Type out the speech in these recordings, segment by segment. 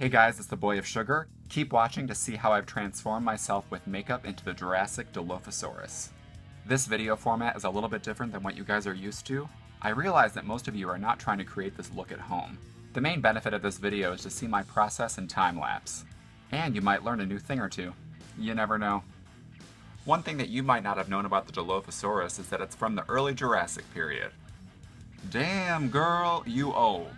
Hey guys, it's the Boy of Sugar. Keep watching to see how I've transformed myself with makeup into the Jurassic Dilophosaurus. This video format is a little bit different than what you guys are used to. I realize that most of you are not trying to create this look at home. The main benefit of this video is to see my process in time lapse. And you might learn a new thing or two. You never know. One thing that you might not have known about the Dilophosaurus is that it's from the early Jurassic period. Damn girl, you old.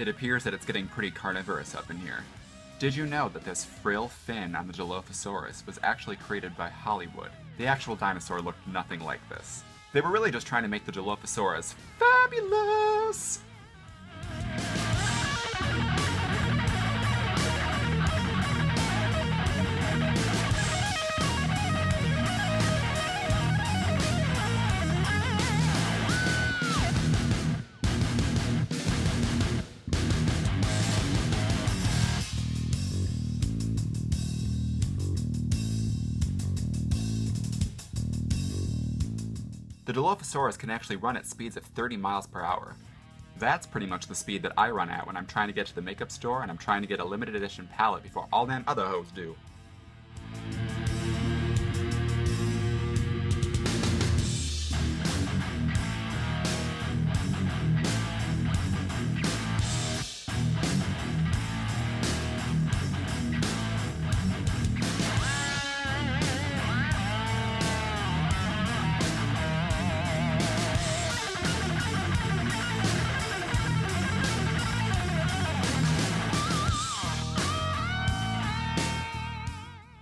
It appears that it's getting pretty carnivorous up in here. Did you know that this frill fin on the Dilophosaurus was actually created by Hollywood? The actual dinosaur looked nothing like this. They were really just trying to make the Dilophosaurus fabulous! The Dilophosaurus can actually run at speeds of 30 miles per hour. That's pretty much the speed that I run at when I'm trying to get to the makeup store and I'm trying to get a limited edition palette before all them other hoes do.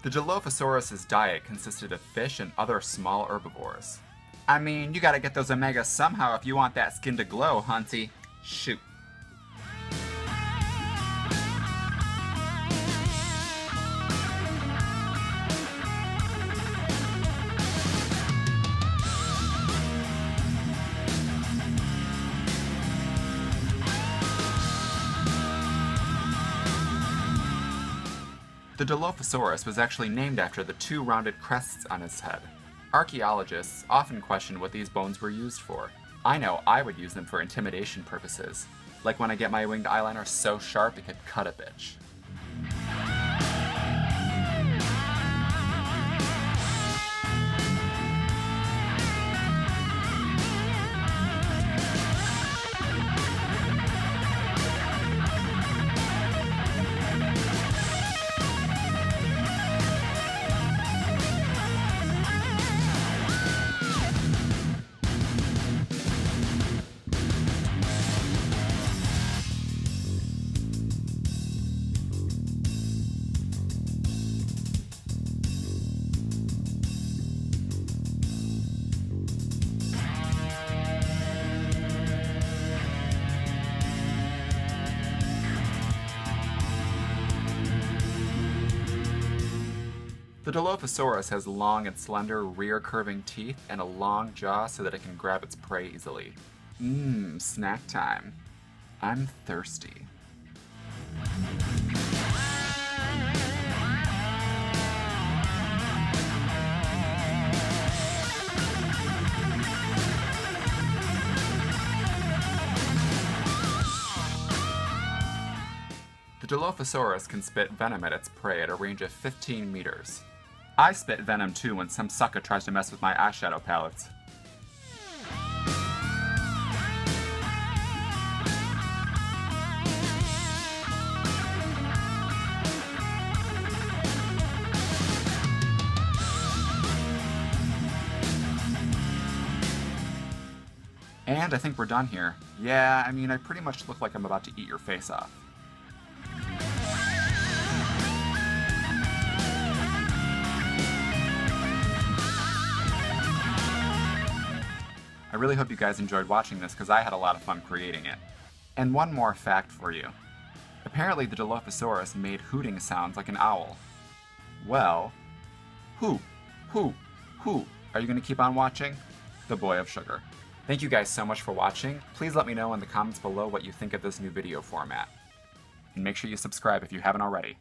The Dilophosaurus's diet consisted of fish and other small herbivores. I mean, you gotta get those omegas somehow if you want that skin to glow, hunty. Shoot. The Dilophosaurus was actually named after the two rounded crests on its head. Archaeologists often question what these bones were used for. I know I would use them for intimidation purposes, like when I get my winged eyeliner so sharp it could cut a bitch. The Dilophosaurus has long and slender rear curving teeth and a long jaw so that it can grab its prey easily. Mmm, snack time. I'm thirsty. The Dilophosaurus can spit venom at its prey at a range of 15 meters. I spit venom too when some sucker tries to mess with my eyeshadow palettes. And I think we're done here. Yeah, I mean, I pretty much look like I'm about to eat your face off. Really hope you guys enjoyed watching this because I had a lot of fun creating it. And one more fact for you. Apparently the Dilophosaurus made hooting sounds like an owl. Well, who, who, who, are you going to keep on watching? The Boy of Sugar. Thank you guys so much for watching. Please let me know in the comments below what you think of this new video format. And make sure you subscribe if you haven't already.